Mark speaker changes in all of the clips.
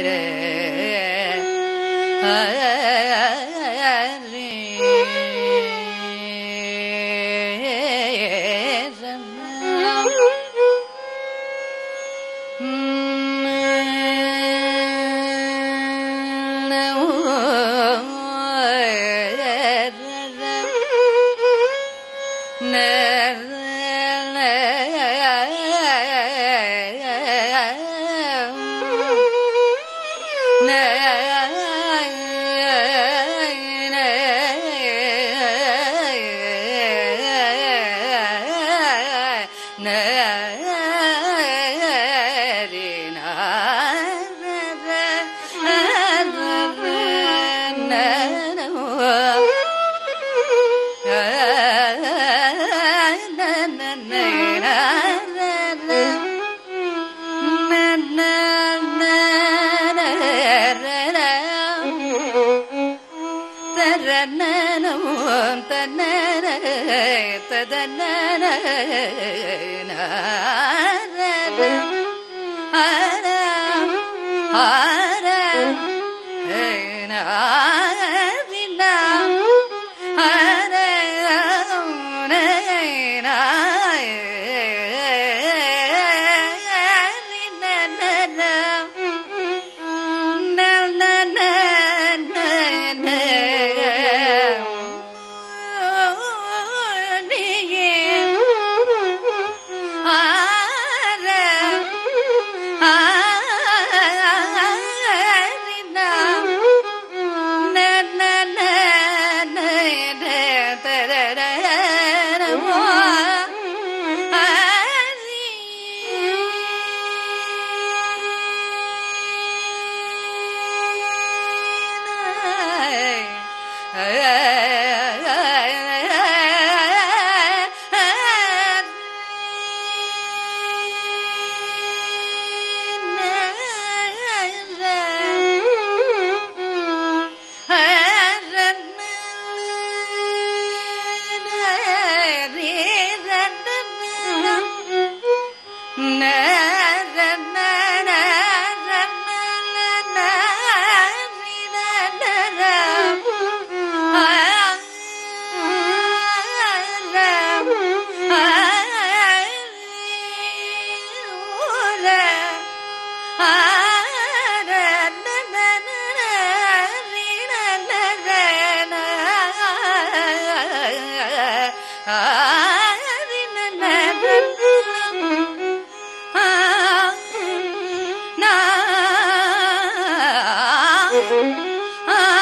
Speaker 1: it is. na na Ah!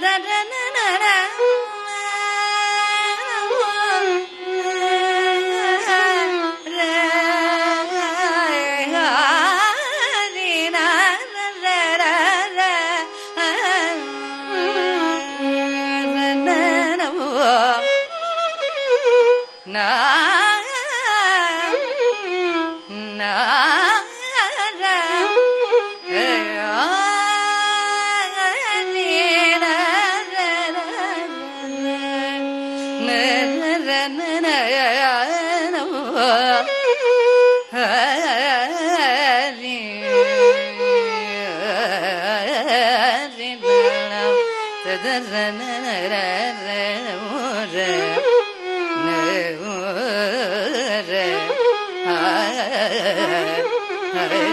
Speaker 1: da da da da da Hare